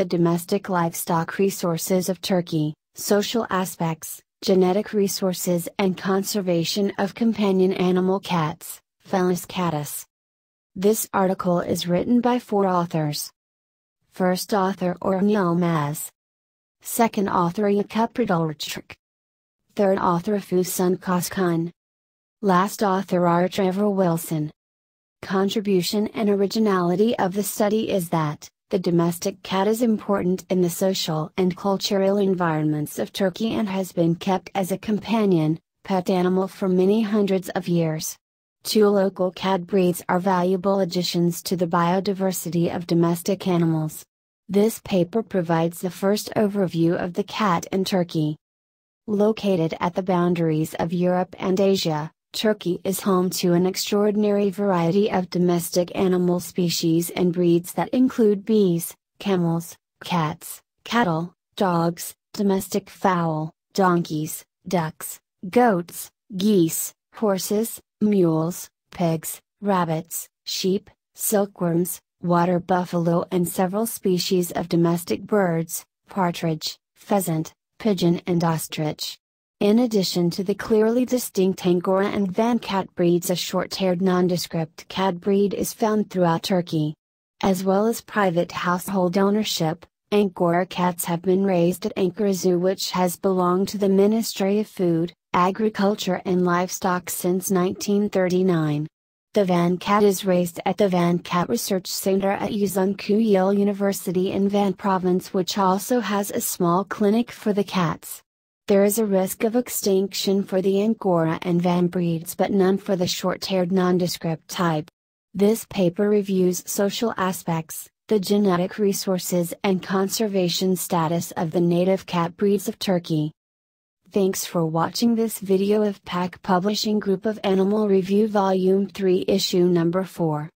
the domestic livestock resources of Turkey, social aspects, genetic resources and conservation of companion animal cats, Felis catus. This article is written by four authors. First author Orhan Yilmaz. Second author Yakup Radulchik. Third author Füsun Coşkun. Last author R. Trevor Wilson. Contribution and originality of the study is that, the domestic cat is important in the social and cultural environments of Turkey and has been kept as a companion, pet animal for many hundreds of years. Two local cat breeds are valuable additions to the biodiversity of domestic animals. This paper provides the first overview of the cat in Turkey. Located at the boundaries of Europe and Asia, Turkey is home to an extraordinary variety of domestic animal species and breeds that include bees, camels, cats, cattle, dogs, domestic fowl, donkeys, ducks, goats, geese, horses, mules, pigs, rabbits, sheep, silkworms, water buffalo and several species of domestic birds, partridge, pheasant, pigeon and ostrich. In addition to the clearly distinct Angora and Van cat breeds a short-haired nondescript cat breed is found throughout Turkey. As well as private household ownership, Angora cats have been raised at Ankara Zoo which has belonged to the Ministry of Food, Agriculture and Livestock since 1939. The Van cat is raised at the Van Cat Research Center at Yüzüncü Yıl University in Van Province which also has a small clinic for the cats. There is a risk of extinction for the Angora and Van breeds but none for the short-haired nondescript type. This paper reviews social aspects, the genetic resources and conservation status of the native cat breeds of Turkey. Thanks for watching this video of PAK Publishing Group of Animal Review Volume 3 Issue Number 4.